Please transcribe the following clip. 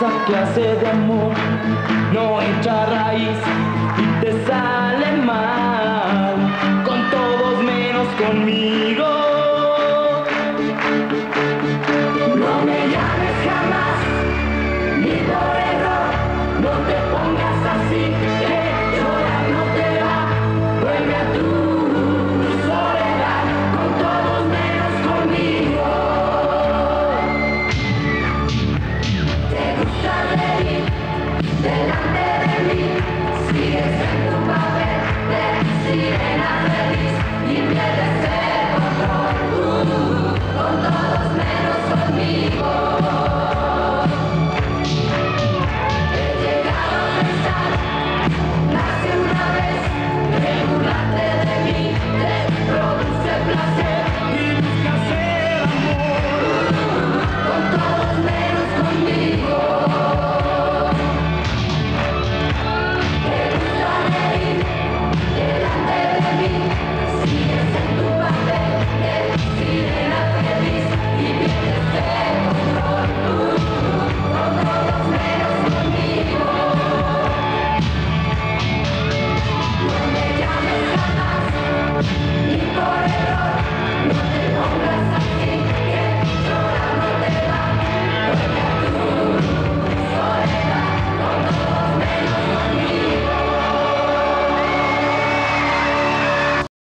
esa clase de amor no echa raíz y te sale mal, con todos menos conmigo. No me llames jamás, ni por error, no te You.